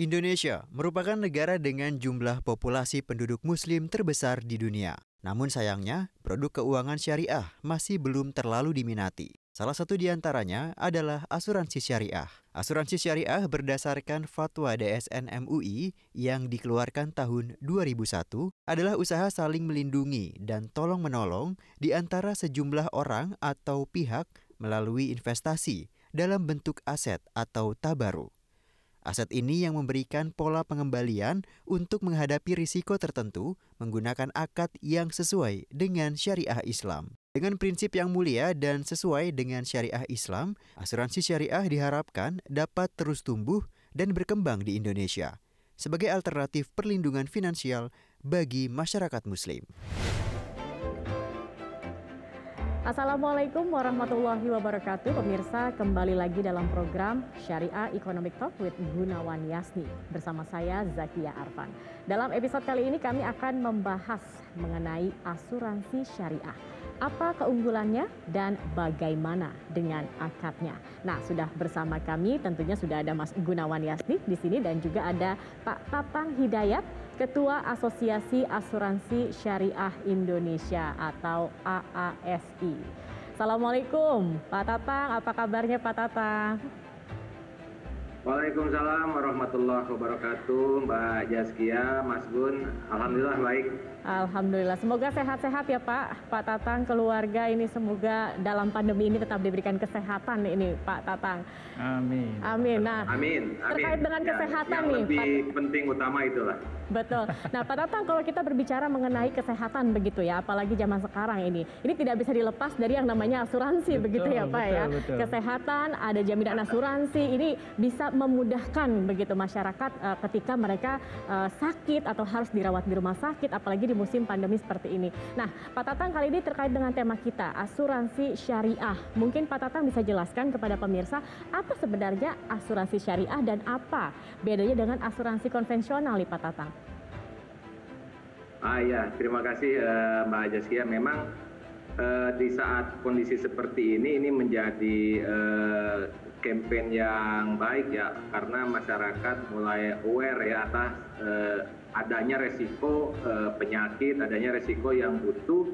Indonesia merupakan negara dengan jumlah populasi penduduk muslim terbesar di dunia. Namun sayangnya, produk keuangan syariah masih belum terlalu diminati. Salah satu di antaranya adalah asuransi syariah. Asuransi syariah berdasarkan fatwa DSN MUI yang dikeluarkan tahun 2001 adalah usaha saling melindungi dan tolong-menolong di antara sejumlah orang atau pihak melalui investasi dalam bentuk aset atau tabaru. Aset ini yang memberikan pola pengembalian untuk menghadapi risiko tertentu menggunakan akad yang sesuai dengan syariah Islam. Dengan prinsip yang mulia dan sesuai dengan syariah Islam, asuransi syariah diharapkan dapat terus tumbuh dan berkembang di Indonesia sebagai alternatif perlindungan finansial bagi masyarakat Muslim. Assalamualaikum warahmatullahi wabarakatuh. Pemirsa kembali lagi dalam program Syariah Economic Talk with Gunawan Yasni Bersama saya Zakia Arfan. Dalam episode kali ini kami akan membahas mengenai asuransi syariah. Apa keunggulannya dan bagaimana dengan akadnya. Nah, sudah bersama kami tentunya sudah ada Mas Gunawan Yasni di sini dan juga ada Pak Tatang Hidayat, Ketua Asosiasi Asuransi Syariah Indonesia atau AASI. Assalamualaikum Pak Tatang, apa kabarnya Pak Tatang? Waalaikumsalam warahmatullahi wabarakatuh, Mbak Jaskia, Mas Gun. Alhamdulillah baik. Alhamdulillah. Semoga sehat-sehat ya Pak. Pak Tatang, keluarga ini semoga dalam pandemi ini tetap diberikan kesehatan ini Pak Tatang. Amin. Amin. Nah, amin. amin. terkait dengan ya, kesehatan yang nih. Lebih Pak... penting utama itulah. Betul. Nah, Pak Tatang, kalau kita berbicara mengenai kesehatan begitu ya, apalagi zaman sekarang ini, ini tidak bisa dilepas dari yang namanya asuransi betul, begitu ya Pak ya. betul, ya. Betul. Kesehatan, ada jaminan asuransi, ini bisa memudahkan begitu masyarakat uh, ketika mereka uh, sakit atau harus dirawat di rumah sakit apalagi di musim pandemi seperti ini. Nah, Pak Tatang kali ini terkait dengan tema kita asuransi syariah. Mungkin Pak Tatang bisa jelaskan kepada pemirsa apa sebenarnya asuransi syariah dan apa bedanya dengan asuransi konvensional nih Pak Tatang? Ah ya, terima kasih uh, Mbak Jaskia. Memang uh, di saat kondisi seperti ini ini menjadi uh, campaign yang baik ya karena masyarakat mulai aware ya atas eh, adanya resiko eh, penyakit, adanya resiko yang butuh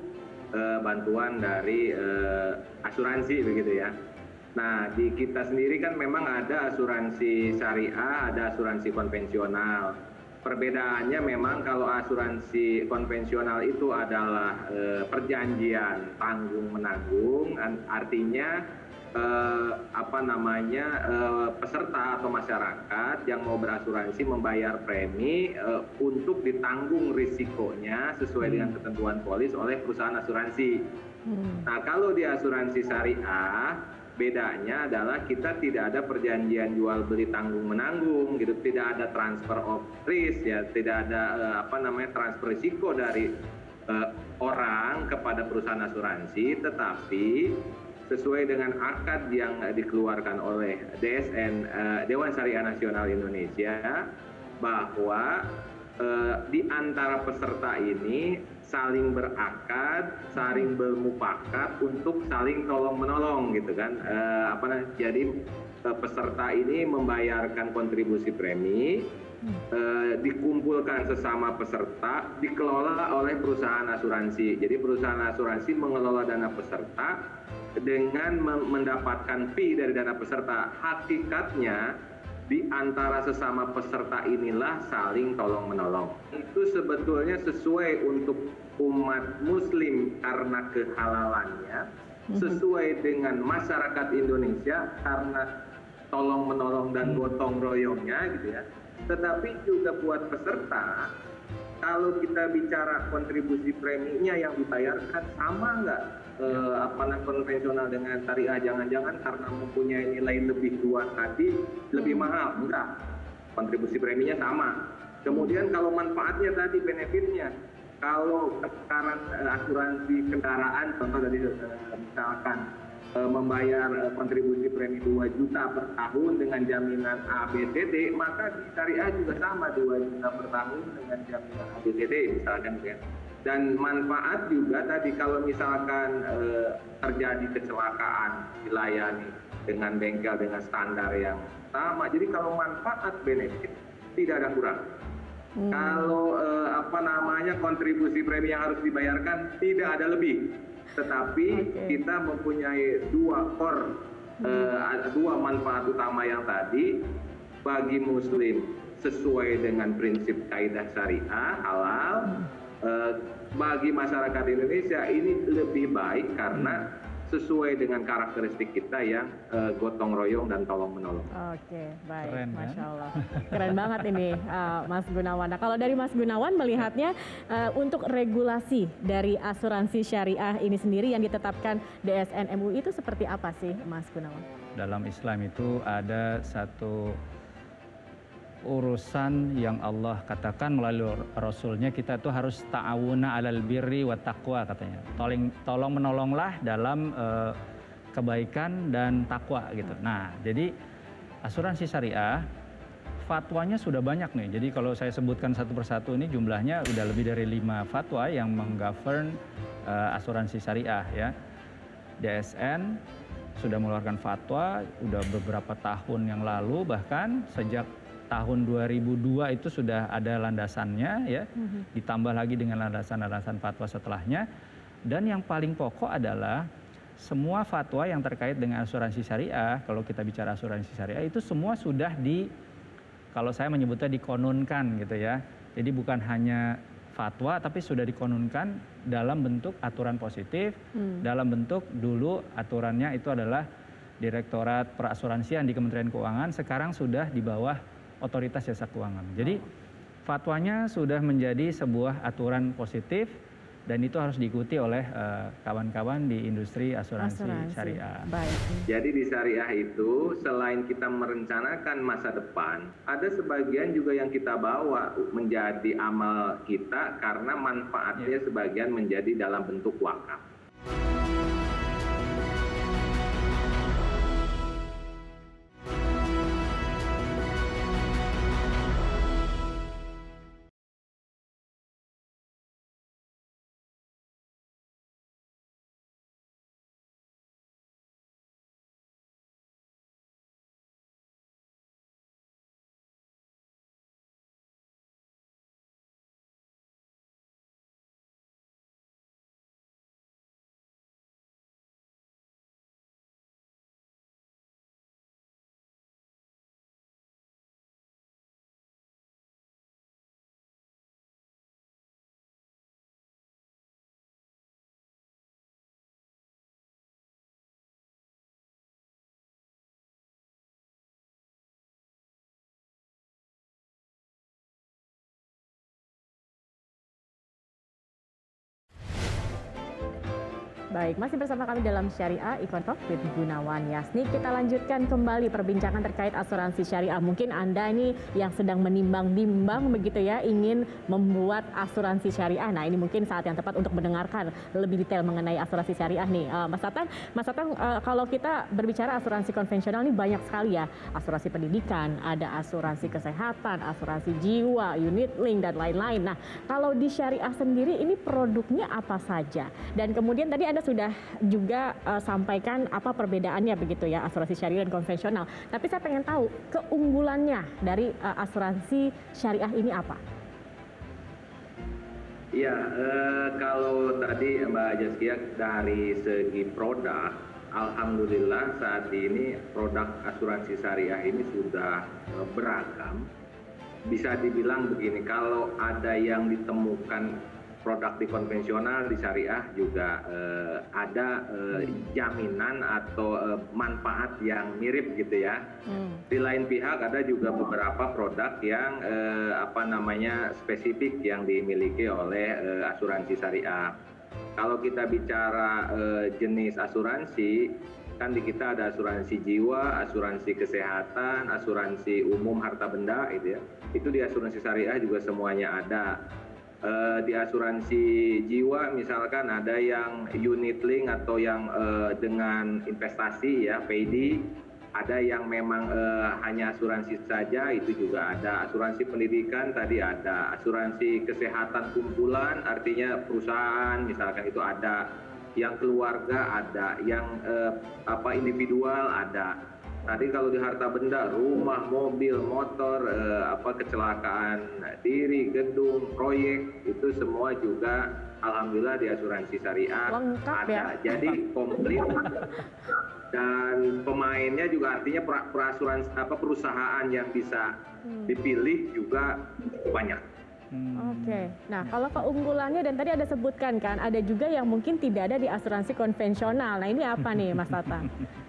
eh, bantuan dari eh, asuransi begitu ya. Nah, di kita sendiri kan memang ada asuransi syariah, ada asuransi konvensional. Perbedaannya memang kalau asuransi konvensional itu adalah eh, perjanjian tanggung menanggung, artinya eh, apa namanya eh, peserta atau masyarakat yang mau berasuransi membayar premi eh, untuk ditanggung risikonya sesuai dengan hmm. ketentuan polis oleh perusahaan asuransi. Hmm. Nah kalau di asuransi syariah bedanya adalah kita tidak ada perjanjian jual beli tanggung menanggung gitu. Tidak ada transfer of risk ya. Tidak ada uh, apa namanya transfer risiko dari uh, orang kepada perusahaan asuransi. Tetapi sesuai dengan akad yang dikeluarkan oleh DSN uh, eh, Dewan Syariah Nasional Indonesia bahwa di antara peserta ini saling berakad, saling bermufakat untuk saling tolong menolong gitu kan. Uh, apa jadi uh, peserta ini membayarkan kontribusi premi Uh, dikumpulkan sesama peserta dikelola oleh perusahaan asuransi. Jadi perusahaan asuransi mengelola dana peserta dengan mendapatkan fee dari dana peserta. Hakikatnya di antara sesama peserta inilah saling tolong menolong. Itu sebetulnya sesuai untuk umat muslim karena kehalalannya, mhm. sesuai dengan masyarakat Indonesia karena tolong menolong dan mhm. gotong royongnya gitu ya. Tetapi juga buat peserta kalau kita bicara kontribusi preminya yang dibayarkan sama nggak eh, apa konvensional dengan syariah jangan-jangan karena mempunyai nilai lebih tua tadi lebih hmm. mahal enggak kontribusi preminya sama. Kemudian kalau manfaatnya tadi benefitnya. Kalau sekarang eh, asuransi kendaraan contoh tadi eh, misalkan eh, membayar eh, kontribusi premi 2 juta per tahun dengan jaminan ABCD maka di syariah juga sama 2 juta per tahun dengan jaminan ABCD misalkan ya dan manfaat juga tadi kalau misalkan e, terjadi kecelakaan dilayani dengan bengkel dengan standar yang sama. Jadi kalau manfaat benefit tidak ada kurang. Hmm. Kalau eh, apa namanya kontribusi premi yang harus dibayarkan tidak ada lebih. Tetapi okay. kita mempunyai dua core hmm. eh, dua manfaat utama yang tadi bagi muslim sesuai dengan prinsip kaidah syariah halal hmm. eh, bagi masyarakat Indonesia ini lebih baik karena sesuai dengan karakteristik kita yang uh, gotong royong dan tolong menolong. Oke, baik, Keren, masya Allah, keren banget ini uh, Mas Gunawan. Nah, kalau dari Mas Gunawan melihatnya uh, untuk regulasi dari asuransi syariah ini sendiri yang ditetapkan DSN MUI itu seperti apa sih, Mas Gunawan? Dalam Islam itu ada satu urusan yang Allah katakan melalui Rasulnya kita itu harus ta'awuna alal birri wa taqwa katanya. Tolong, tolong menolonglah dalam uh, kebaikan dan takwa gitu. Nah, jadi asuransi syariah fatwanya sudah banyak nih. Jadi kalau saya sebutkan satu persatu ini jumlahnya udah lebih dari lima fatwa yang menggovern uh, asuransi syariah ya. DSN sudah mengeluarkan fatwa udah beberapa tahun yang lalu bahkan sejak tahun 2002 itu sudah ada landasannya ya, mm-hmm. ditambah lagi dengan landasan-landasan fatwa setelahnya. Dan yang paling pokok adalah semua fatwa yang terkait dengan asuransi syariah, kalau kita bicara asuransi syariah itu semua sudah di kalau saya menyebutnya dikonunkan gitu ya. Jadi bukan hanya fatwa tapi sudah dikonunkan dalam bentuk aturan positif, hmm. dalam bentuk dulu aturannya itu adalah Direktorat Perasuransian di Kementerian Keuangan sekarang sudah di bawah otoritas jasa keuangan. Jadi fatwanya sudah menjadi sebuah aturan positif dan itu harus diikuti oleh eh, kawan-kawan uh, di industri asuransi, asuransi. syariah. Baik. Jadi di syariah itu selain kita merencanakan masa depan, ada sebagian juga yang kita bawa menjadi amal kita karena manfaatnya yeah. sebagian menjadi dalam bentuk wakaf. Baik, masih bersama kami dalam Syariah Econ Talk with Gunawan Yasni. Kita lanjutkan kembali perbincangan terkait asuransi syariah. Mungkin Anda ini yang sedang menimbang-nimbang begitu ya, ingin membuat asuransi syariah. Nah, ini mungkin saat yang tepat untuk mendengarkan lebih detail mengenai asuransi syariah nih. Uh, Mas Tatang, Mas Tatang uh, kalau kita berbicara asuransi konvensional ini banyak sekali ya. Asuransi pendidikan, ada asuransi kesehatan, asuransi jiwa, unit link dan lain-lain. Nah, kalau di syariah sendiri ini produknya apa saja? Dan kemudian tadi Anda sudah juga uh, sampaikan apa perbedaannya begitu ya asuransi syariah dan konvensional. Tapi saya pengen tahu keunggulannya dari uh, asuransi syariah ini apa? Ya, eh, kalau tadi Mbak Jaskia dari segi produk, Alhamdulillah saat ini produk asuransi syariah ini sudah eh, beragam. Bisa dibilang begini, kalau ada yang ditemukan produk di konvensional di syariah juga uh, ada uh, jaminan atau uh, manfaat yang mirip gitu ya. Hmm. Di lain pihak ada juga beberapa produk yang uh, apa namanya spesifik yang dimiliki oleh uh, asuransi syariah. Kalau kita bicara uh, jenis asuransi kan di kita ada asuransi jiwa, asuransi kesehatan, asuransi umum harta benda gitu ya. Itu di asuransi syariah juga semuanya ada uh, di asuransi jiwa misalkan ada yang unit link atau yang uh, dengan investasi ya PD ada yang memang uh, hanya asuransi saja itu juga ada. Asuransi pendidikan tadi ada. Asuransi kesehatan kumpulan artinya perusahaan misalkan itu ada. Yang keluarga ada, yang eh, apa individual ada. Tadi kalau di harta benda, rumah, mobil, motor, eh, apa kecelakaan diri, gedung, proyek itu semua juga alhamdulillah di asuransi syariah Lengkap ada. ya. Jadi komplit dan pemainnya juga artinya per- perasuransi apa perusahaan yang bisa dipilih juga banyak. Hmm. Oke, nah kalau keunggulannya dan tadi ada sebutkan kan, ada juga yang mungkin tidak ada di asuransi konvensional. Nah ini apa nih Mas Tatang?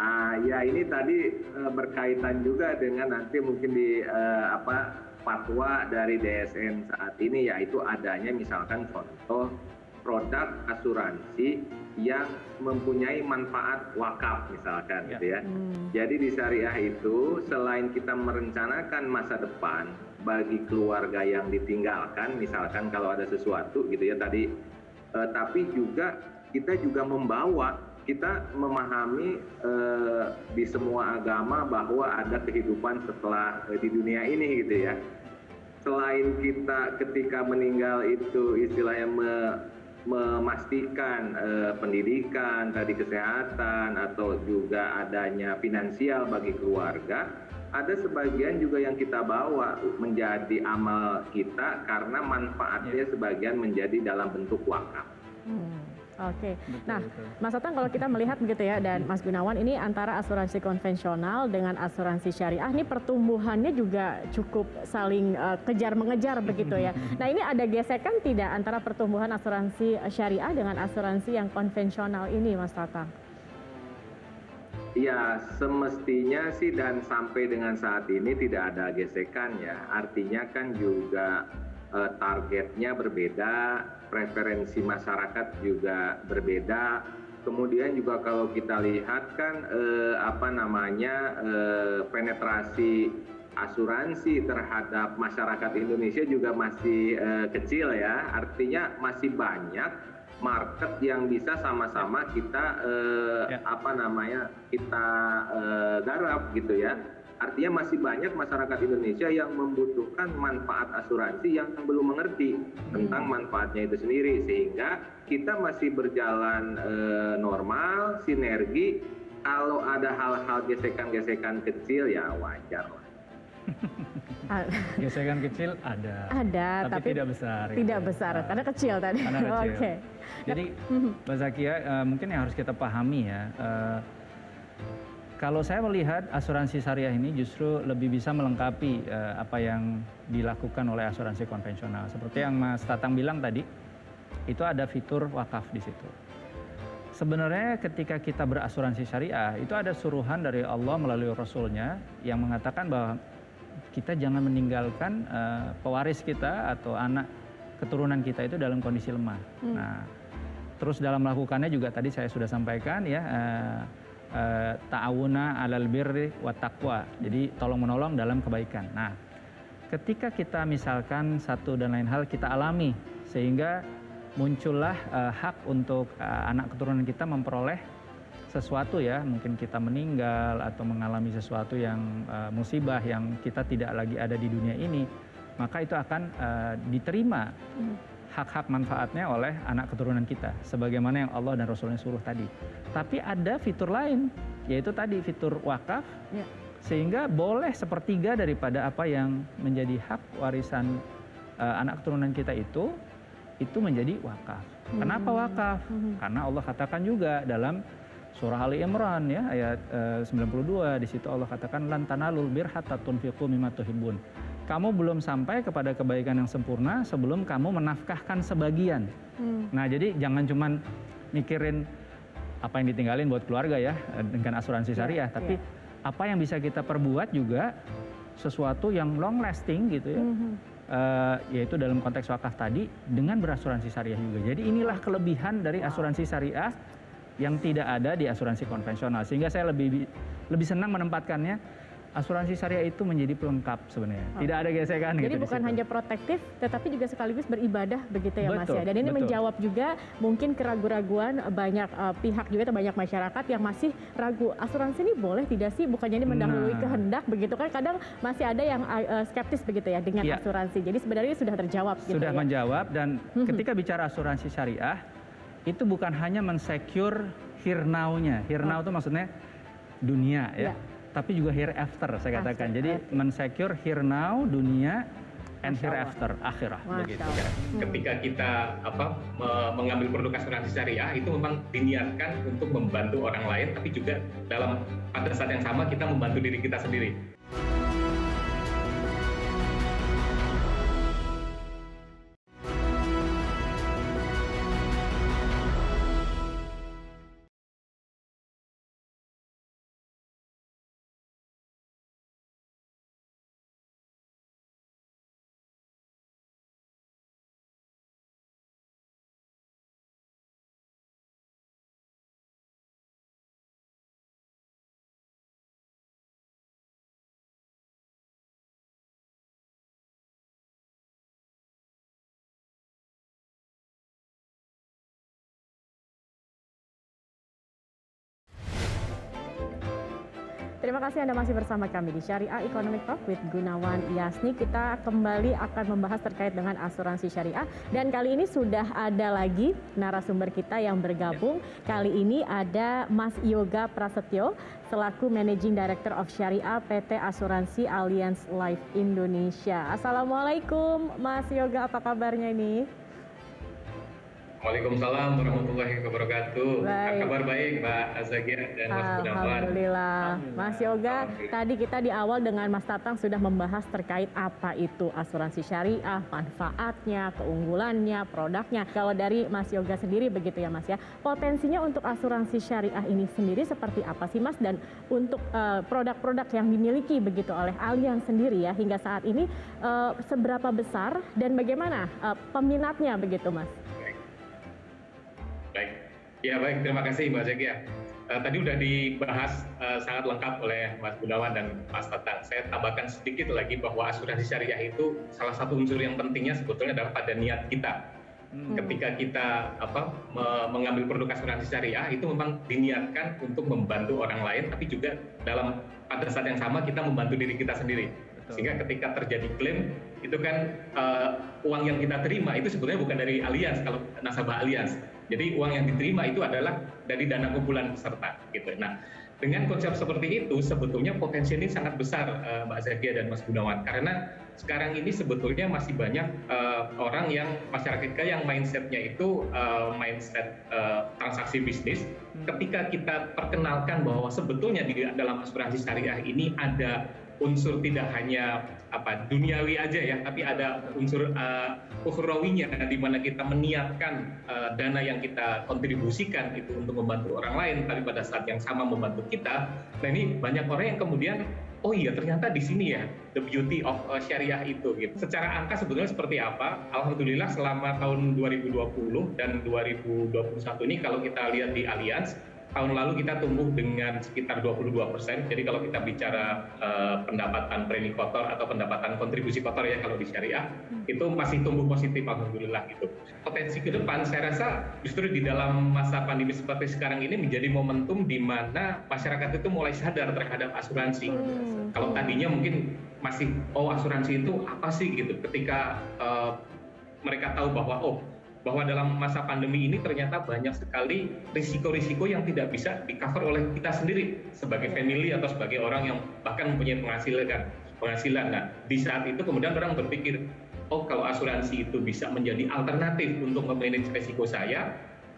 Ah ya ini tadi eh, berkaitan juga dengan nanti mungkin di eh, apa fatwa dari DSN saat ini yaitu adanya misalkan contoh produk asuransi yang mempunyai manfaat wakaf misalkan Ya. gitu ya. Hmm. Jadi di syariah itu selain kita merencanakan masa depan bagi keluarga yang ditinggalkan, misalkan kalau ada sesuatu gitu ya tadi, eh, tapi juga kita juga membawa, kita memahami eh, di semua agama bahwa ada kehidupan setelah eh, di dunia ini gitu ya. Selain kita ketika meninggal itu istilahnya me- memastikan eh, pendidikan, tadi kesehatan atau juga adanya finansial bagi keluarga, ada sebagian juga yang kita bawa menjadi amal kita karena manfaatnya sebagian menjadi dalam bentuk wakaf. Hmm, Oke, Betul, nah betul. Mas Tatang kalau kita melihat begitu ya dan Mas Gunawan ini antara asuransi konvensional dengan asuransi syariah ini pertumbuhannya juga cukup saling eh, kejar mengejar begitu ya. Nah ini ada gesekan tidak antara pertumbuhan asuransi syariah dengan asuransi yang konvensional ini Mas Tatang? Ya, semestinya sih dan sampai dengan saat ini tidak ada gesekan ya. Artinya kan juga targetnya berbeda, preferensi masyarakat juga berbeda. Kemudian juga kalau kita lihat kan eh, apa namanya eh, penetrasi asuransi terhadap masyarakat Indonesia juga masih eh, kecil ya. Artinya masih banyak market yang bisa sama-sama kita eh, Ya. apa namanya kita eh, garap gitu ya. Artinya masih banyak masyarakat Indonesia yang membutuhkan manfaat asuransi yang belum mengerti tentang manfaatnya itu sendiri sehingga kita masih berjalan eh, normal sinergi kalau ada hal-hal gesekan-gesekan kecil ya wajar lah. Ah, Gesekan kecil ada, Ada, tapi, tapi tidak besar. tidak gitu. besar Nah, karena kecil tadi. Karena kecil. Oke. Jadi Mhm. Mbak Zakia, eh, mungkin yang harus kita pahami ya, eh, kalau saya melihat asuransi syariah ini justru lebih bisa melengkapi eh, apa yang dilakukan oleh asuransi konvensional. Seperti yang Mas Tatang bilang tadi, itu ada fitur wakaf di situ. Sebenarnya ketika kita berasuransi syariah, itu ada suruhan dari Allah melalui Rasulnya yang mengatakan bahwa kita jangan meninggalkan eh, pewaris kita atau anak keturunan kita itu dalam kondisi lemah. Hmm. Nah, terus dalam melakukannya juga tadi saya sudah sampaikan ya eh, eh, ta'awuna alal birri wa taqwa. Jadi tolong menolong dalam kebaikan. Nah, ketika kita misalkan satu dan lain hal kita alami sehingga muncullah eh, hak untuk eh, anak keturunan kita memperoleh sesuatu ya, mungkin kita meninggal atau mengalami sesuatu yang eh, musibah yang kita tidak lagi ada di dunia ini, maka itu akan eh, diterima Hmm. Hak-hak manfaatnya oleh anak keturunan kita sebagaimana yang Allah dan Rasulnya suruh tadi. Tapi ada fitur lain yaitu tadi fitur wakaf Ya. sehingga boleh sepertiga daripada apa yang menjadi hak warisan eh, anak keturunan kita itu itu menjadi wakaf. Kenapa Hmm. wakaf? Mhm. Karena Allah katakan juga dalam surah Ali Imran ya ayat eh, 92 di situ Allah katakan lan tanalul bir hatta tunfiqu mimma tuhibbun. Kamu belum sampai kepada kebaikan yang sempurna sebelum kamu menafkahkan sebagian. Hmm. Nah, jadi jangan cuman mikirin apa yang ditinggalin buat keluarga ya eh, dengan asuransi Iya, syariah, tapi apa yang bisa kita perbuat juga sesuatu yang long lasting gitu ya. Mhm. Eh, yaitu dalam konteks wakaf tadi dengan berasuransi syariah juga. Jadi inilah kelebihan dari asuransi syariah yang tidak ada di asuransi konvensional. Sehingga saya lebih lebih senang menempatkannya asuransi syariah itu menjadi pelengkap sebenarnya. Tidak ada gesekan Jadi gitu di bukan hanya protektif, tetapi juga sekaligus beribadah begitu ya Mas ya. Betul, Dan ini betul. menjawab juga mungkin keraguan-raguan banyak eh, pihak juga atau banyak masyarakat yang masih ragu asuransi ini boleh tidak sih? Bukannya ini mendahului Nah. kehendak begitu kan? Kadang masih ada yang eh, skeptis begitu ya dengan Iya. asuransi. Jadi sebenarnya sudah terjawab gitu sudah ya. menjawab dan Mhm. ketika bicara asuransi syariah itu bukan hanya mensecure now-nya. Here now itu maksudnya dunia ya. Ya. Tapi juga hereafter saya katakan. After, Jadi oke. mensecure here now dunia and hereafter akhirah Masya begitu. Hmm. ketika kita apa me- mengambil produk asuransi syariah itu memang diniatkan untuk membantu orang lain tapi juga dalam pada saat yang sama kita membantu diri kita sendiri. Terima kasih Anda masih bersama kami di Syariah Economic Talk with Gunawan Yasni. Kita kembali akan membahas terkait dengan asuransi syariah dan kali ini sudah ada lagi narasumber kita yang bergabung. Kali ini ada Mas Yoga Prasetyo selaku Managing Director of Syariah PT Asuransi Alliance Life Indonesia. Assalamualaikum Mas Yoga, apa kabarnya ini? Waalaikumsalam warahmatullahi wabarakatuh. Baik. Kabar baik Mbak Azagia dan Mas Gunawan. Alhamdulillah. Mas Yoga, Alhamdulillah. tadi kita di awal dengan Mas Tatang sudah membahas terkait apa itu asuransi syariah, manfaatnya, keunggulannya, produknya. Kalau dari Mas Yoga sendiri begitu ya Mas ya. Potensinya untuk asuransi syariah ini sendiri seperti apa sih Mas dan untuk eh, produk-produk yang dimiliki begitu oleh Allianz sendiri ya hingga saat ini eh, seberapa besar dan bagaimana eh, peminatnya begitu Mas? Ya baik, terima kasih Mbak Zakia. Eh, tadi udah dibahas eh, sangat lengkap oleh Mas Gunawan dan Mas Tatang. Saya tambahkan sedikit lagi bahwa asuransi syariah itu salah satu unsur yang pentingnya sebetulnya adalah pada niat kita. Hmm. Ketika kita apa me- mengambil produk asuransi syariah itu memang diniatkan untuk membantu orang lain, tapi juga dalam pada saat yang sama kita membantu diri kita sendiri. Betul. Sehingga ketika terjadi klaim itu kan eh, uang yang kita terima itu sebetulnya bukan dari Allianz kalau nasabah Allianz. Jadi uang yang diterima itu adalah dari dana kumpulan peserta gitu. Nah, dengan konsep seperti itu sebetulnya potensi ini sangat besar eh, Mbak Zakia dan Mas Gunawan. Karena sekarang ini sebetulnya masih banyak eh, orang yang masyarakat kita yang mindsetnya itu eh, mindset eh, transaksi bisnis. Ketika kita perkenalkan bahwa sebetulnya di dalam asuransi syariah ini ada unsur tidak hanya apa duniawi aja ya, tapi ada unsur uh, ukhrawinya di mana kita meniatkan uh, dana yang kita kontribusikan itu untuk membantu orang lain, tapi pada saat yang sama membantu kita. Nah ini banyak orang yang kemudian oh iya ternyata di sini ya the beauty of uh, syariah itu gitu. Secara angka sebetulnya seperti apa? Alhamdulillah selama tahun 2020 dan 2021 ini kalau kita lihat di Allianz tahun lalu kita tumbuh dengan sekitar 22 persen. Jadi kalau kita bicara eh, pendapatan premi kotor atau pendapatan kontribusi kotor ya kalau di syariah itu masih tumbuh positif alhamdulillah gitu. Potensi ke depan saya rasa justru di dalam masa pandemi seperti sekarang ini menjadi momentum di mana masyarakat itu mulai sadar terhadap asuransi. Hmm. Kalau tadinya mungkin masih oh asuransi itu apa sih gitu. Ketika eh, mereka tahu bahwa oh bahwa dalam masa pandemi ini ternyata banyak sekali risiko-risiko yang tidak bisa di cover oleh kita sendiri sebagai family atau sebagai orang yang bahkan mempunyai penghasilan penghasilan. Nah, di saat itu kemudian orang berpikir, oh kalau asuransi itu bisa menjadi alternatif untuk memanage risiko saya,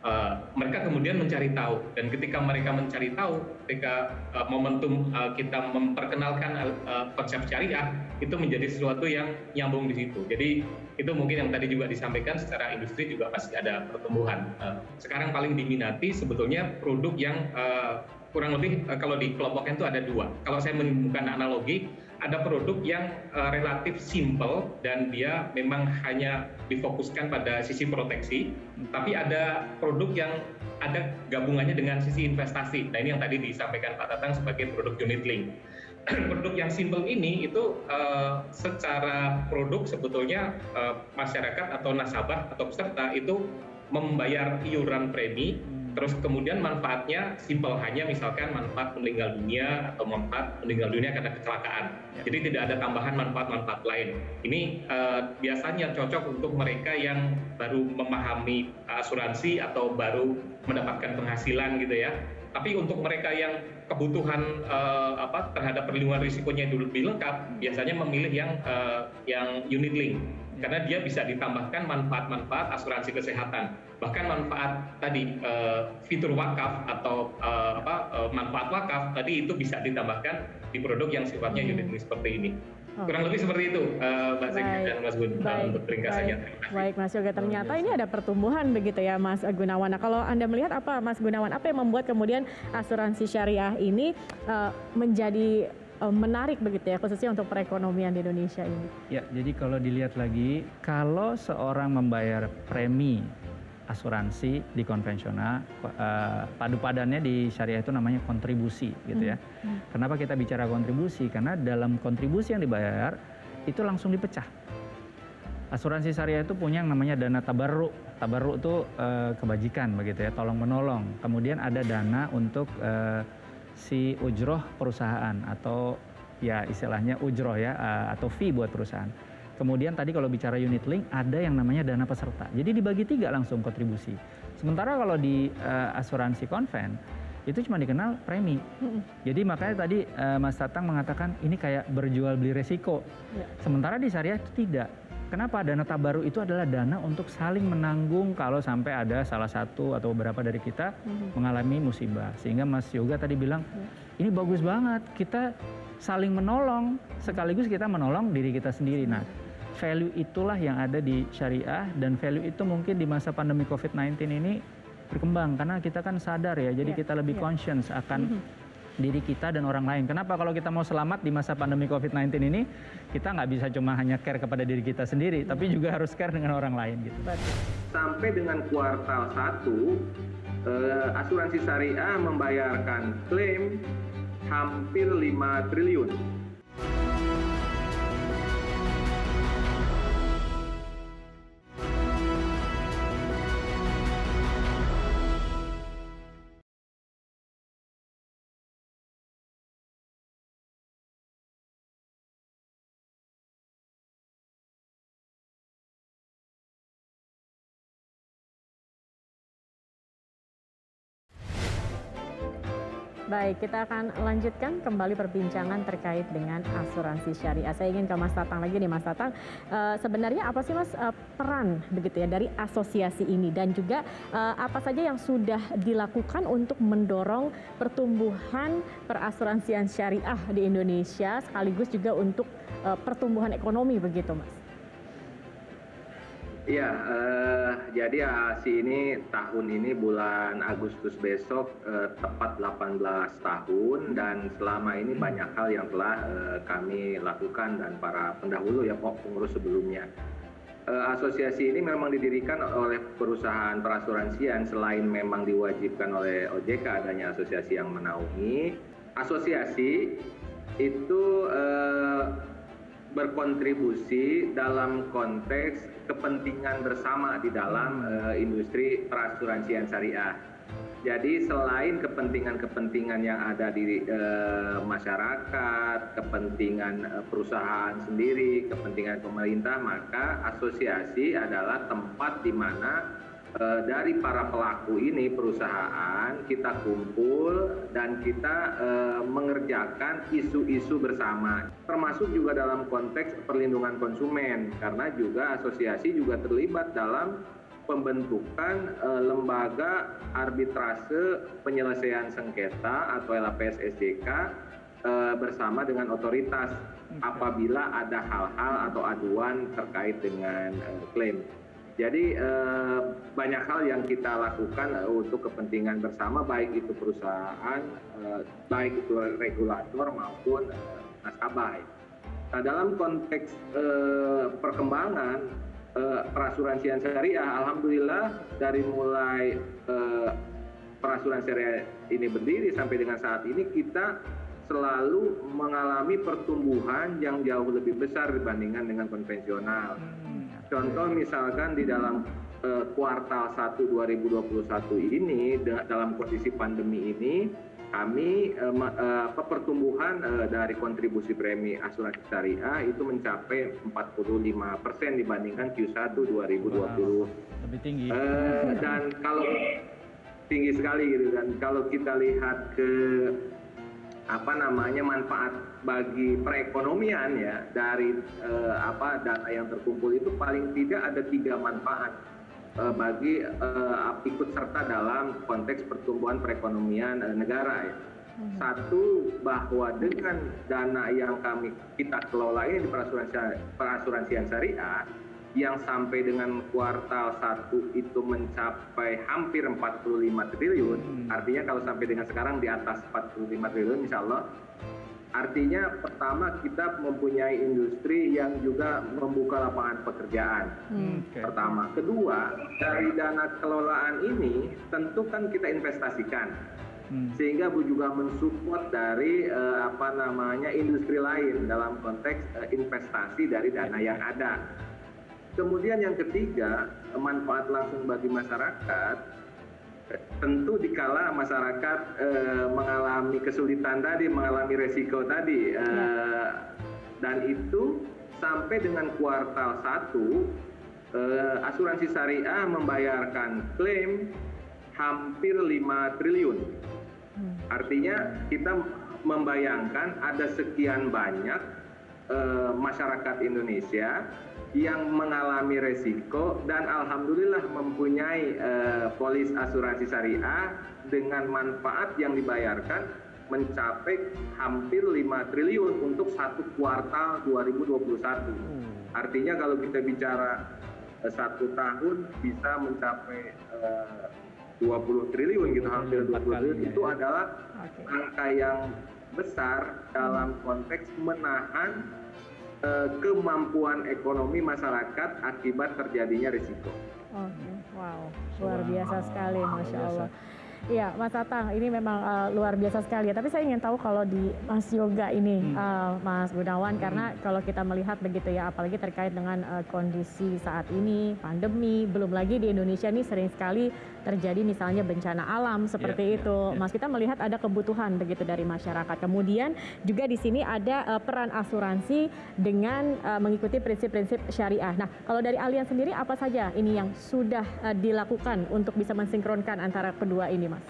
eh, mereka kemudian mencari tahu dan ketika mereka mencari tahu, ketika eh, momentum eh, kita memperkenalkan eh, konsep syariah itu menjadi sesuatu yang nyambung di situ. Jadi itu mungkin yang tadi juga disampaikan secara industri juga pasti ada pertumbuhan. Eh, Sekarang paling diminati sebetulnya produk yang eh, kurang lebih eh, kalau di kelompoknya itu ada dua. Kalau saya menemukan analogi, ada produk yang relatif simple dan dia memang hanya difokuskan pada sisi proteksi, tapi ada produk yang ada gabungannya dengan sisi investasi. Nah ini yang tadi disampaikan Pak Tatang sebagai produk unit link. produk yang simple ini itu uh, secara produk sebetulnya uh, masyarakat atau nasabah atau peserta itu membayar iuran premi terus kemudian manfaatnya simple hanya misalkan manfaat meninggal dunia atau manfaat meninggal dunia karena kecelakaan. Ya. Jadi tidak ada tambahan manfaat-manfaat lain. Ini uh, biasanya cocok untuk mereka yang baru memahami asuransi atau baru mendapatkan penghasilan gitu ya. Tapi untuk mereka yang kebutuhan uh, apa terhadap perlindungan risikonya itu lebih lengkap, biasanya memilih yang uh, yang unit link karena dia bisa ditambahkan manfaat-manfaat asuransi kesehatan bahkan manfaat tadi uh, fitur wakaf atau uh, apa uh, manfaat wakaf tadi itu bisa ditambahkan di produk yang sifatnya hmm. unit link seperti ini. Kurang lebih seperti itu, uh, Mbak Zeki dan Mas Gun, baik, untuk ringkasannya. Baik, baik, Mas Yoga. Ternyata ini ada pertumbuhan begitu ya, Mas Gunawan. Nah, kalau Anda melihat apa, Mas Gunawan, apa yang membuat kemudian asuransi syariah ini uh, menjadi uh, menarik begitu ya, khususnya untuk perekonomian di Indonesia ini? Ya, jadi kalau dilihat lagi, kalau seorang membayar premi asuransi di konvensional uh, padu padannya di syariah itu namanya kontribusi gitu ya. Hmm. Hmm. Kenapa kita bicara kontribusi? Karena dalam kontribusi yang dibayar itu langsung dipecah. Asuransi syariah itu punya yang namanya dana tabarruk. Tabarruk itu uh, kebajikan begitu ya, tolong menolong. Kemudian ada dana untuk uh, si ujroh perusahaan atau ya istilahnya ujroh ya uh, atau fee buat perusahaan. Kemudian tadi kalau bicara unit link ada yang namanya dana peserta. Jadi dibagi tiga langsung kontribusi. Sementara kalau di uh, asuransi konven itu cuma dikenal premi. Jadi makanya tadi uh, Mas Tatang mengatakan ini kayak berjual beli resiko. Ya. Sementara di syariah itu tidak. Kenapa dana tabaru itu adalah dana untuk saling menanggung kalau sampai ada salah satu atau beberapa dari kita hmm. mengalami musibah. Sehingga Mas Yoga tadi bilang ya. ini bagus banget kita saling menolong sekaligus kita menolong diri kita sendiri. Nah, value itulah yang ada di syariah dan value itu mungkin di masa pandemi COVID-19 ini berkembang karena kita kan sadar ya, jadi yeah, kita lebih yeah. conscious akan mm -hmm. diri kita dan orang lain. Kenapa kalau kita mau selamat di masa pandemi COVID-19 ini, kita nggak bisa cuma hanya care kepada diri kita sendiri, yeah. tapi juga harus care dengan orang lain gitu. Sampai dengan kuartal 1, eh, asuransi syariah membayarkan klaim hampir 5 triliun Baik, kita akan lanjutkan kembali perbincangan terkait dengan asuransi syariah. Saya ingin ke Mas Tatang lagi nih, Mas Tatang. Uh, sebenarnya apa sih Mas uh, peran begitu ya dari asosiasi ini dan juga uh, apa saja yang sudah dilakukan untuk mendorong pertumbuhan perasuransian syariah di Indonesia sekaligus juga untuk uh, pertumbuhan ekonomi begitu, Mas? Iya, eh, jadi ASI ini tahun ini bulan Agustus besok eh, tepat 18 tahun dan selama ini banyak hal yang telah eh, kami lakukan dan para pendahulu ya pengurus sebelumnya. Eh, asosiasi ini memang didirikan oleh perusahaan perasuransian selain memang diwajibkan oleh OJK adanya asosiasi yang menaungi. Asosiasi itu eh, berkontribusi dalam konteks kepentingan bersama di dalam uh, industri perasuransian syariah. Jadi selain kepentingan-kepentingan yang ada di uh, masyarakat, kepentingan uh, perusahaan sendiri, kepentingan pemerintah, maka asosiasi adalah tempat di mana Eh, dari para pelaku ini perusahaan kita kumpul dan kita eh, mengerjakan isu-isu bersama termasuk juga dalam konteks perlindungan konsumen karena juga asosiasi juga terlibat dalam pembentukan eh, lembaga arbitrase penyelesaian sengketa atau LAPS-SJK bersama dengan otoritas apabila ada hal-hal atau aduan terkait dengan klaim. Jadi eh, banyak hal yang kita lakukan eh, untuk kepentingan bersama, baik itu perusahaan, eh, baik itu regulator maupun eh, nasabah. Nah, dalam konteks eh, perkembangan eh, perasuransian syariah, alhamdulillah dari mulai eh, perasuransian syariah ini berdiri sampai dengan saat ini kita selalu mengalami pertumbuhan yang jauh lebih besar dibandingkan dengan konvensional. Contoh misalkan di dalam eh, kuartal 1 2021 ini dalam kondisi pandemi ini kami eh, eh, apa, pertumbuhan eh, dari kontribusi premi asuransi syariah itu mencapai 45 persen dibandingkan Q1 2020. Wow, lebih tinggi. Eh, dan kalau tinggi sekali gitu dan kalau kita lihat ke apa namanya manfaat bagi perekonomian ya dari eh, apa data yang terkumpul itu paling tidak ada tiga manfaat uh, bagi uh, ikut serta dalam konteks pertumbuhan perekonomian uh, negara ya. Hmm. Satu bahwa dengan dana yang kami kita kelola ini di perasuransian, perasuransian syariah yang sampai dengan kuartal satu itu mencapai hampir 45 triliun, hmm. artinya kalau sampai dengan sekarang di atas 45 triliun insya Allah Artinya pertama kita mempunyai industri yang juga membuka lapangan pekerjaan. Hmm. Pertama, kedua dari dana kelolaan ini tentu kan kita investasikan. Hmm. Sehingga Bu juga mensupport dari uh, apa namanya industri lain dalam konteks uh, investasi dari dana yang ada. Kemudian yang ketiga, manfaat langsung bagi masyarakat tentu dikala masyarakat eh, mengalami kesulitan tadi, mengalami resiko tadi, eh, dan itu sampai dengan kuartal satu eh, asuransi syariah membayarkan klaim hampir 5 triliun. Hmm. Artinya kita membayangkan ada sekian banyak eh, masyarakat Indonesia yang mengalami resiko dan alhamdulillah mempunyai uh, polis asuransi syariah dengan manfaat yang dibayarkan mencapai hampir 5 triliun untuk satu kuartal 2021. Hmm. Artinya kalau kita bicara uh, satu tahun bisa mencapai uh, 20 triliun gitu hampir 20 triliun itu ya. adalah angka yang besar dalam konteks menahan Eh, kemampuan ekonomi masyarakat akibat terjadinya risiko. Oke, wow, luar biasa sekali, masya Allah. Iya, Mas Atang, ini memang uh, luar biasa sekali ya. Tapi saya ingin tahu kalau di Mas Yoga ini, hmm. uh, Mas Gunawan, hmm. karena kalau kita melihat begitu ya, apalagi terkait dengan uh, kondisi saat ini, pandemi, belum lagi di Indonesia ini sering sekali terjadi misalnya bencana alam seperti yeah, itu. Yeah, yeah. Mas kita melihat ada kebutuhan begitu dari masyarakat. Kemudian juga di sini ada uh, peran asuransi dengan uh, mengikuti prinsip-prinsip syariah. Nah, kalau dari Alian sendiri apa saja ini yang sudah uh, dilakukan untuk bisa mensinkronkan antara kedua ini? Mas?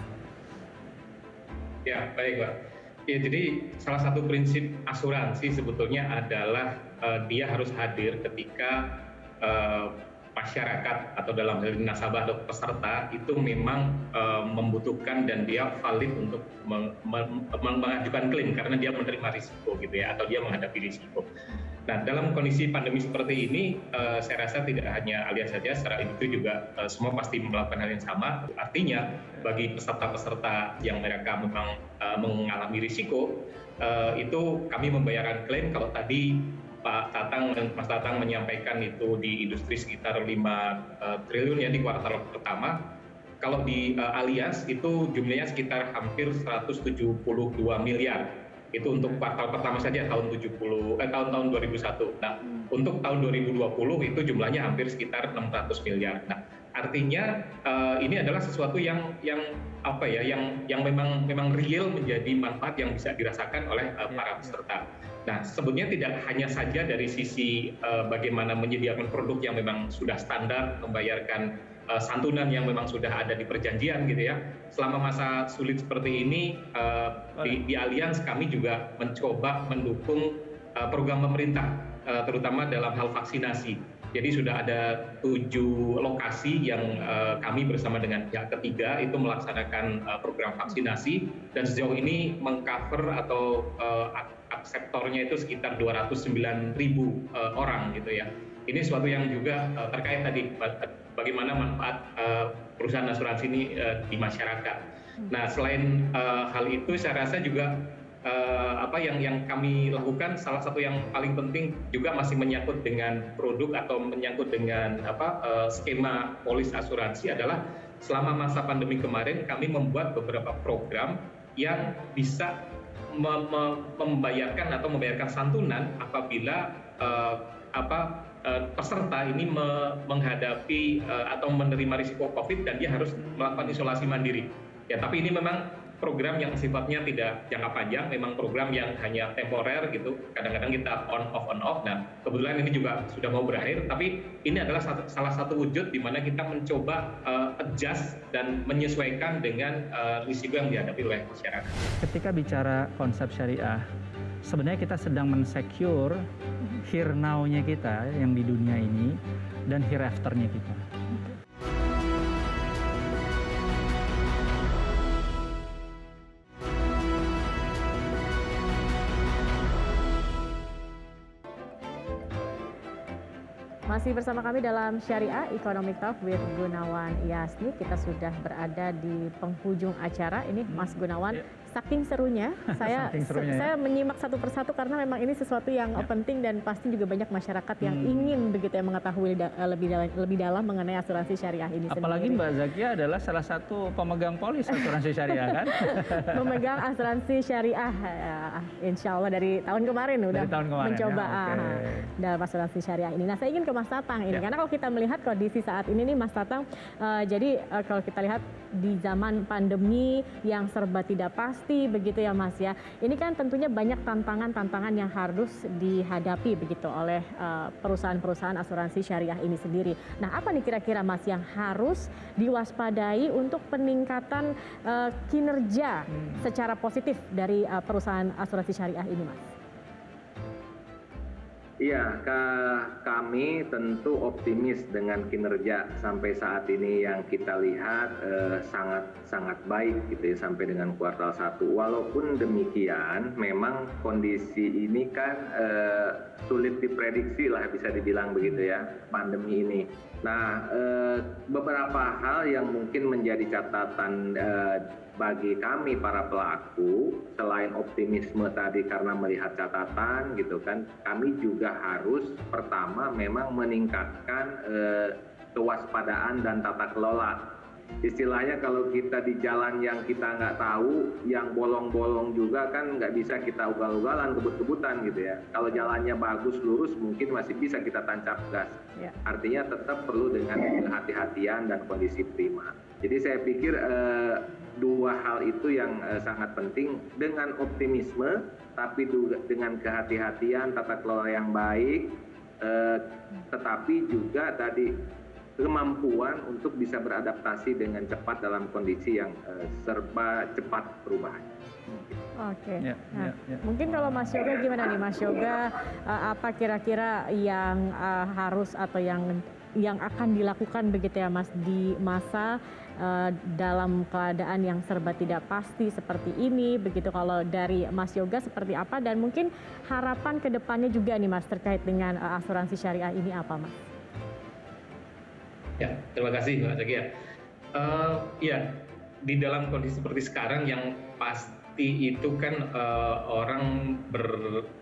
Ya, baik Pak. Ya, jadi salah satu prinsip asuransi sebetulnya adalah uh, dia harus hadir ketika uh, masyarakat atau dalam hal ini nasabah atau peserta itu memang uh, membutuhkan dan dia valid untuk meng mengajukan klaim karena dia menerima risiko gitu ya atau dia menghadapi risiko. Nah, dalam kondisi pandemi seperti ini, uh, saya rasa tidak hanya Alias saja, secara individu juga uh, semua pasti melakukan hal yang sama. Artinya, bagi peserta-peserta yang mereka memang uh, mengalami risiko, uh, itu kami membayarkan klaim kalau tadi Pak Tatang dan Mas Tatang menyampaikan itu di industri sekitar 5 uh, triliun ya di kuartal pertama. Kalau di uh, Alias itu jumlahnya sekitar hampir 172 miliar itu untuk kuartal pertama saja tahun 70 eh tahun tahun 2001. Nah, hmm. untuk tahun 2020 itu jumlahnya hampir sekitar 600 miliar. Nah, artinya uh, ini adalah sesuatu yang yang apa ya yang yang memang memang real menjadi manfaat yang bisa dirasakan oleh uh, para peserta. Nah, sebetulnya tidak hanya saja dari sisi uh, bagaimana menyediakan produk yang memang sudah standar membayarkan uh, santunan yang memang sudah ada di perjanjian gitu ya. Selama masa sulit seperti ini uh, di, di Allianz kami juga mencoba mendukung uh, program pemerintah uh, terutama dalam hal vaksinasi. Jadi sudah ada tujuh lokasi yang uh, kami bersama dengan pihak ketiga itu melaksanakan uh, program vaksinasi dan sejauh ini mengcover atau uh, sektornya itu sekitar 209 ribu uh, orang gitu ya. Ini suatu yang juga uh, terkait tadi bagaimana manfaat uh, perusahaan asuransi ini uh, di masyarakat. Hmm. Nah, selain uh, hal itu, saya rasa juga uh, apa yang yang kami lakukan salah satu yang paling penting juga masih menyangkut dengan produk atau menyangkut dengan apa uh, skema polis asuransi adalah selama masa pandemi kemarin kami membuat beberapa program yang bisa mem membayarkan atau membayarkan santunan apabila uh, apa peserta ini menghadapi atau menerima risiko COVID dan dia harus melakukan isolasi mandiri. Ya, tapi ini memang program yang sifatnya tidak jangka panjang, memang program yang hanya temporer gitu. Kadang-kadang kita on off on off. Nah, kebetulan ini juga sudah mau berakhir, tapi ini adalah satu, salah satu wujud di mana kita mencoba uh, adjust dan menyesuaikan dengan uh, risiko yang dihadapi oleh masyarakat. Ketika bicara konsep syariah, sebenarnya kita sedang mensecure here now-nya kita yang di dunia ini dan hereafter-nya kita. Masih bersama kami dalam Syariah Economic Talk with Gunawan Yasni. Kita sudah berada di penghujung acara. Ini Mas Gunawan, yeah saking serunya saya saking serunya, ya. saya menyimak satu persatu karena memang ini sesuatu yang ya. penting dan pasti juga banyak masyarakat yang hmm. ingin begitu ya mengetahui da lebih dalam lebih dalam mengenai asuransi syariah ini apalagi sendiri. Mbak Zakia adalah salah satu pemegang polis asuransi syariah kan memegang asuransi syariah ya, insya Allah dari tahun kemarin udah tahun kemarin, mencoba ya, okay. Ah, dalam asuransi syariah ini nah saya ingin ke Mas Tatang ini ya. karena kalau kita melihat kondisi saat ini nih Mas Tatang uh, jadi uh, kalau kita lihat di zaman pandemi yang serba tidak pasti pasti begitu ya Mas ya. Ini kan tentunya banyak tantangan-tantangan yang harus dihadapi begitu oleh uh, perusahaan-perusahaan asuransi syariah ini sendiri. Nah, apa nih kira-kira Mas yang harus diwaspadai untuk peningkatan uh, kinerja hmm. secara positif dari uh, perusahaan asuransi syariah ini Mas? Iya, kami tentu optimis dengan kinerja sampai saat ini yang kita lihat eh, sangat sangat baik gitu ya sampai dengan kuartal satu. Walaupun demikian, memang kondisi ini kan eh, sulit diprediksi lah bisa dibilang begitu ya pandemi ini. Nah, eh, beberapa hal yang mungkin menjadi catatan bagi kami para pelaku selain optimisme tadi karena melihat catatan gitu kan kami juga harus pertama memang meningkatkan eh, kewaspadaan dan tata kelola istilahnya kalau kita di jalan yang kita nggak tahu, yang bolong-bolong juga kan nggak bisa kita ugal-ugalan, kebut-kebutan gitu ya. Kalau jalannya bagus, lurus, mungkin masih bisa kita tancap gas. Ya. Artinya tetap perlu dengan kehati-hatian dan kondisi prima. Jadi saya pikir eh, dua hal itu yang eh, sangat penting dengan optimisme, tapi juga dengan kehati-hatian, tata kelola yang baik, eh, tetapi juga tadi kemampuan untuk bisa beradaptasi dengan cepat dalam kondisi yang uh, serba cepat perubahan. Oke, okay. ya, nah, ya, ya. mungkin kalau Mas Yoga gimana nih Mas Yoga, uh, apa kira-kira yang uh, harus atau yang yang akan dilakukan begitu ya Mas di masa uh, dalam keadaan yang serba tidak pasti seperti ini, begitu kalau dari Mas Yoga seperti apa dan mungkin harapan ke depannya juga nih Mas terkait dengan uh, asuransi syariah ini apa Mas? Ya, terima kasih Mbak Zakia. Uh, ya, di dalam kondisi seperti sekarang yang pasti itu kan uh, orang ber,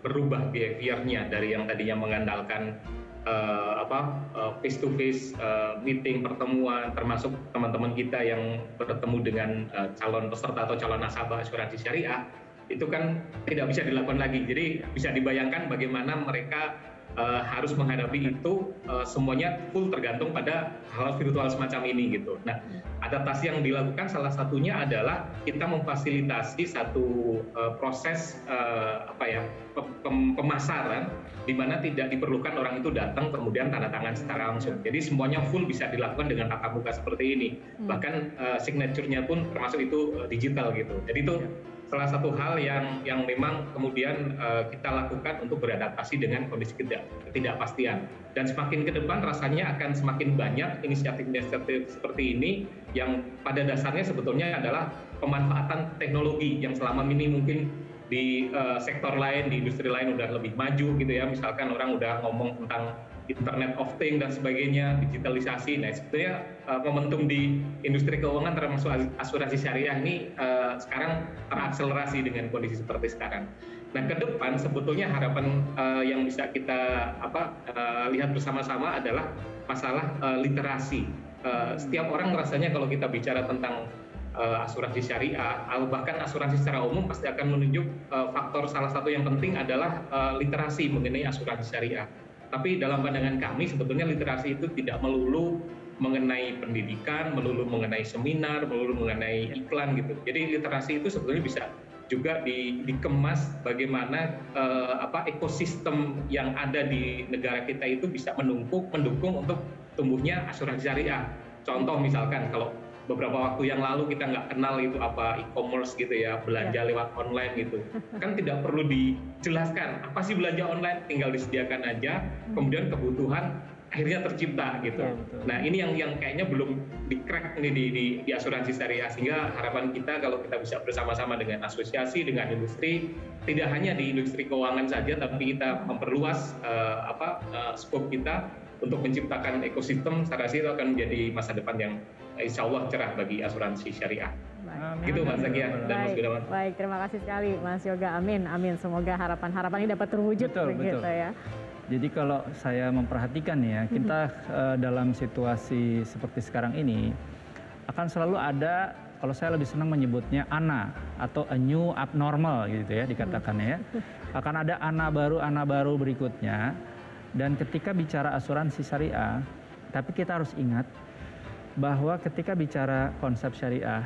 berubah behaviornya dari yang tadinya mengandalkan uh, apa uh, face to face uh, meeting pertemuan termasuk teman-teman kita yang bertemu dengan uh, calon peserta atau calon nasabah asuransi syariah itu kan tidak bisa dilakukan lagi. Jadi bisa dibayangkan bagaimana mereka uh, harus menghadapi itu uh, semuanya full tergantung pada hal virtual semacam ini gitu. Nah, adaptasi yang dilakukan salah satunya adalah kita memfasilitasi satu uh, proses uh, apa ya pem pemasaran di mana tidak diperlukan orang itu datang kemudian tanda tangan secara langsung. Jadi semuanya full bisa dilakukan dengan tatap muka seperti ini. Hmm. Bahkan uh, signaturenya pun termasuk itu uh, digital gitu. Jadi itu ya salah satu hal yang yang memang kemudian uh, kita lakukan untuk beradaptasi dengan kondisi tidak, ketidakpastian. Dan semakin ke depan rasanya akan semakin banyak inisiatif-inisiatif seperti ini yang pada dasarnya sebetulnya adalah pemanfaatan teknologi yang selama ini mungkin di uh, sektor lain, di industri lain udah lebih maju gitu ya. Misalkan orang udah ngomong tentang Internet of Things dan sebagainya, digitalisasi. Nah, sebetulnya uh, momentum di industri keuangan termasuk asuransi syariah ini uh, sekarang terakselerasi dengan kondisi seperti sekarang. Nah, ke depan sebetulnya harapan uh, yang bisa kita apa uh, lihat bersama-sama adalah masalah uh, literasi. Uh, setiap orang rasanya kalau kita bicara tentang uh, asuransi syariah, atau bahkan asuransi secara umum pasti akan menunjuk uh, faktor salah satu yang penting adalah uh, literasi mengenai asuransi syariah Tapi dalam pandangan kami sebetulnya literasi itu tidak melulu mengenai pendidikan, melulu mengenai seminar, melulu mengenai iklan gitu. Jadi literasi itu sebetulnya bisa juga di, dikemas bagaimana uh, apa ekosistem yang ada di negara kita itu bisa mendukung mendukung untuk tumbuhnya asuransi syariah. Contoh misalkan kalau beberapa waktu yang lalu kita nggak kenal itu apa e-commerce gitu ya belanja ya. lewat online gitu kan tidak perlu dijelaskan apa sih belanja online tinggal disediakan aja hmm. kemudian kebutuhan akhirnya tercipta gitu. Ya, Nah ini yang yang kayaknya belum di crack nih di, di, di asuransi syariah sehingga harapan kita kalau kita bisa bersama-sama dengan asosiasi dengan industri tidak hanya di industri keuangan saja tapi kita memperluas uh, apa uh, scope kita untuk menciptakan ekosistem saya rasa itu akan menjadi masa depan yang insya Allah cerah bagi asuransi syariah. Baik. Gitu Mas Zakia dan Mas Gunawan. Baik, terima kasih sekali Mas Yoga. Amin, amin. Semoga harapan-harapan ini dapat terwujud betul, begitu betul. ya. Jadi kalau saya memperhatikan ya, mm-hmm. kita uh, dalam situasi seperti sekarang ini akan selalu ada kalau saya lebih senang menyebutnya ana atau a new abnormal gitu ya dikatakannya ya. Akan ada ana baru ana baru berikutnya dan ketika bicara asuransi syariah, tapi kita harus ingat bahwa ketika bicara konsep syariah,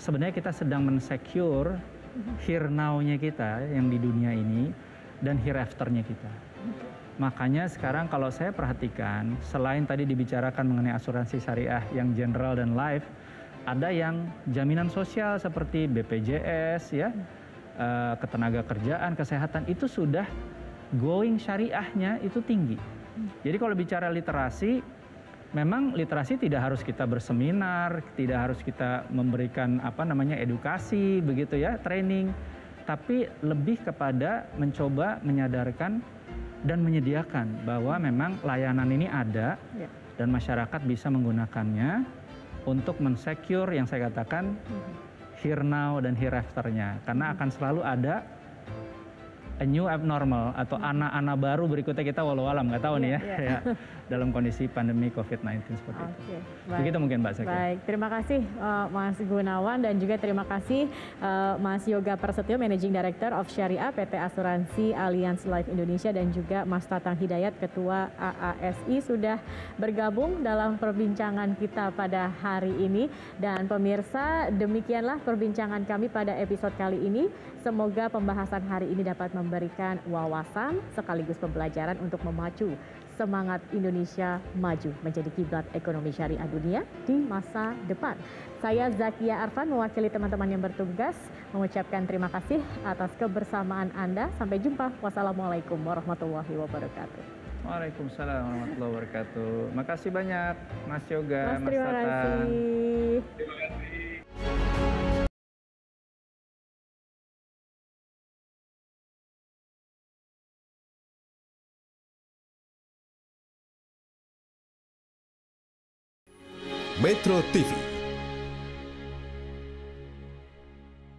sebenarnya kita sedang mensecure now-nya kita yang di dunia ini dan hereafter-nya kita. Makanya sekarang kalau saya perhatikan, selain tadi dibicarakan mengenai asuransi syariah yang general dan life, ada yang jaminan sosial seperti BPJS ya, eh, ketenaga kerjaan, kesehatan itu sudah going syariahnya itu tinggi. Jadi kalau bicara literasi, memang literasi tidak harus kita berseminar, tidak harus kita memberikan apa namanya edukasi begitu ya, training, tapi lebih kepada mencoba menyadarkan dan menyediakan bahwa memang layanan ini ada ya. dan masyarakat bisa menggunakannya untuk mensecure yang saya katakan mhm. here now dan hereafter-nya karena mhm. akan selalu ada a new abnormal atau hmm. anak-anak baru berikutnya kita walau alam nggak tahu yeah, nih ya, yeah. ya dalam kondisi pandemi COVID-19 seperti okay, itu. Baik. Begitu mungkin Mbak Zaki. Baik, terima kasih uh, Mas Gunawan dan juga terima kasih uh, Mas Yoga Prasetyo, Managing Director of Syariah PT Asuransi Alliance Life Indonesia dan juga Mas Tatang Hidayat, Ketua AASI sudah bergabung dalam perbincangan kita pada hari ini. Dan pemirsa, demikianlah perbincangan kami pada episode kali ini. Semoga pembahasan hari ini dapat memberikan wawasan sekaligus pembelajaran untuk memacu semangat Indonesia maju menjadi kiblat ekonomi syariah dunia di masa depan. Saya Zakia Arfan mewakili teman-teman yang bertugas mengucapkan terima kasih atas kebersamaan Anda. Sampai jumpa. Wassalamualaikum warahmatullahi wabarakatuh. Waalaikumsalam warahmatullahi wabarakatuh. Makasih banyak Mas Yoga, Mas, Mas terima Tata. Kasih. Terima kasih. Metro TV